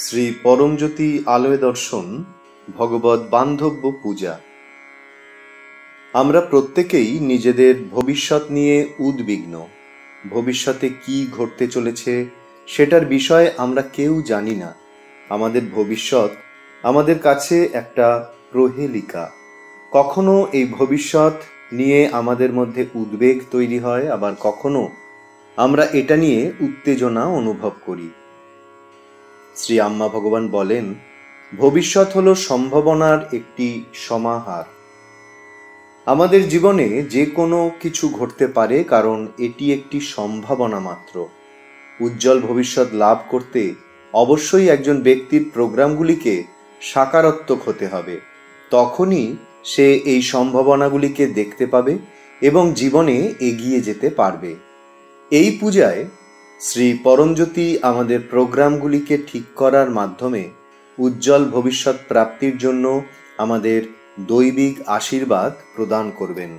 শ্রী পরমজ্যোতি আলোয় দর্শন, ভগবত বান্ধব্য পূজা। আমরা প্রত্যেকেই নিজেদের ভবিষ্যৎ নিয়ে উদ্বিগ্ন। ভবিষ্যতে কি ঘটতে চলেছে সেটার বিষয়ে আমরা কেউ জানি না। আমাদের ভবিষ্যৎ আমাদের কাছে একটা প্রহেলিকা। কখনো এই ভবিষ্যৎ নিয়ে আমাদের মধ্যে উদ্বেগ তৈরি হয়, আবার কখনো আমরা এটা নিয়ে উত্তেজনা অনুভব করি। শ্রী আম্মা ভগবান বলেন, ভবিষ্যৎ হলো সম্ভাবনার একটি সমাহার। আমাদের জীবনে যে কোনো কিছু ঘটতে পারে, কারণ এটি একটি সম্ভাবনা মাত্র। উজ্জ্বল ভবিষ্যৎ লাভ করতে অবশ্যই একজন ব্যক্তির প্রোগ্রামগুলিকে সাকারাত্মক হতে হবে। তখনই সে এই সম্ভাবনাগুলিকে দেখতে পাবে এবং জীবনে এগিয়ে যেতে পারবে। এই পূজায় শ্রী পরমজ্যোতি আমাদের প্রোগ্রামগুলিকে ঠিক করার মাধ্যমে উজ্জ্বল ভবিষ্যৎ প্রাপ্তির জন্য আমাদের দৈবিক আশীর্বাদ প্রদান করবেন।